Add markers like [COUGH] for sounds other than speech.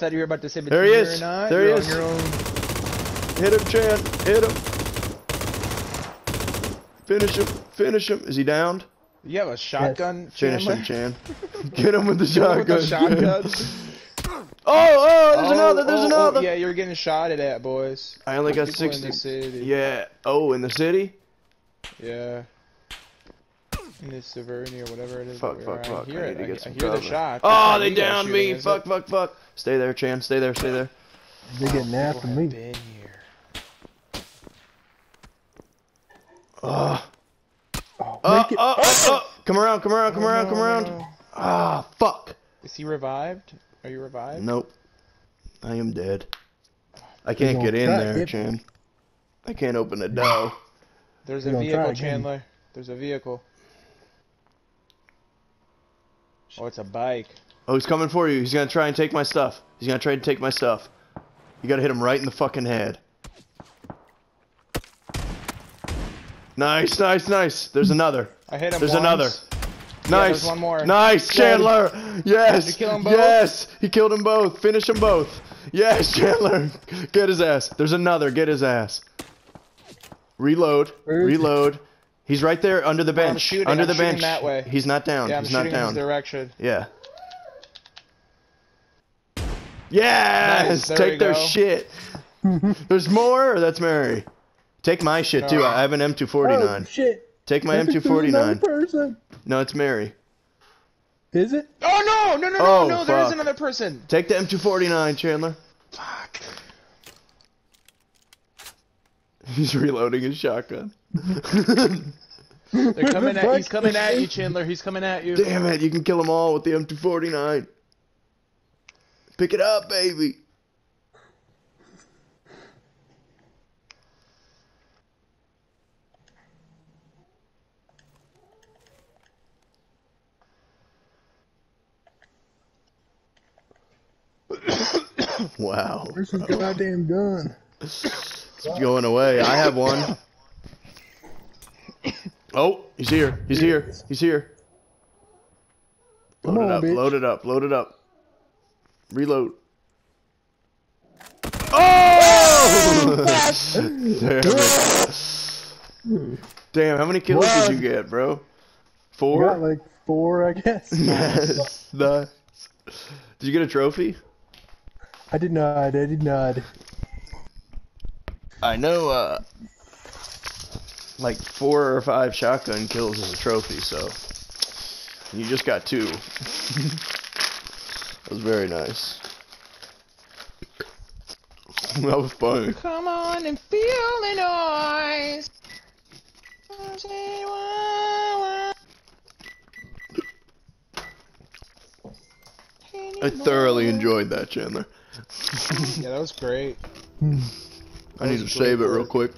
Said you were about to say There he is. Not. There he You're is. Your own. Hit him, Chan. Hit him. Finish him. Finish him. Is he downed? You have a shotgun. Finish Chandler? him, [LAUGHS] Chan. Get him with the [LAUGHS] shotgun. with the shotgun. [LAUGHS] Oh, oh, there's Oh, another. There's oh, oh, another. yeah, you're getting shot at, boys. I only got People in 60. the city. Yeah. Oh, in the city? Yeah. In this Severny or whatever it is. Fuck, that fuck, we're at. fuck. I hear I it. Oh, need to get I some hear the cover. shot. Oh, they downed shooting, me. is? Fuck, fuck, fuck. Stay there, Chan. Stay there, stay there. They're getting oh, after me. have been here. Oh, Oh, oh, make it. Uh, uh, oh, oh, oh. Come around, come around, come Oh, around, no, come no, around. no. Ah, fuck. Is he revived? Are you revived? Nope. I am dead. I can't get in there, it. Chan. I can't open the door. There's a vehicle. Chandler. There's a vehicle. Oh, it's a bike. Oh, he's coming for you. He's gonna try and take my stuff. He's gonna try and take my stuff. You gotta hit him right in the fucking head. Nice, nice, nice. There's another. I hit him There's once. another. Yeah, Nice. there's one more. Nice, Chandler. Yes. Did you kill 'em both? Yes. He killed them both. Finish them both. Yes, [LAUGHS] Chandler. Get his ass. There's another. Get his ass. Reload. Where is he? Reload. He's right there under the Oh, I'm bench. shooting, Under I'm the shooting bench. that way. He's not down. Yeah, I'm He's not shooting in his down. direction. Yeah. Yes. Nice, Take their go. shit. [LAUGHS] There's more. Or that's Mary. Take my shit too. No. I have an Oh, M249. shit. Take my [LAUGHS] There's M249. person. No, it's Mary. Is it? Oh no, no, no, no, Oh, no! There is fuck. another person. Take the M249, Chandler. Fuck. [LAUGHS] He's reloading his shotgun. They're coming at. He's coming at you, Chandler. He's coming at you. Damn it, you can kill them all with the M249. Pick it up, baby. [COUGHS] wow. Where's his goddamn gun? [LAUGHS] It's going away. I have one. [COUGHS] Oh, he's here. He's here. He's here. Come Load it on, up. bitch. Load it up. Load it up. Reload. Oh! [LAUGHS] Damn. Damn, how many kills did you get, bro? I got Four? like four, I guess. [LAUGHS] Yes. Nice. Did you get a trophy? I did not. I did not. I know, uh, like four or five shotgun kills is a trophy, so you just got two. [LAUGHS] that was very nice. that was fun. Come on and feel the noise. I thoroughly enjoyed that, Chandler. Yeah, that was great. [LAUGHS] I need to save it real quick.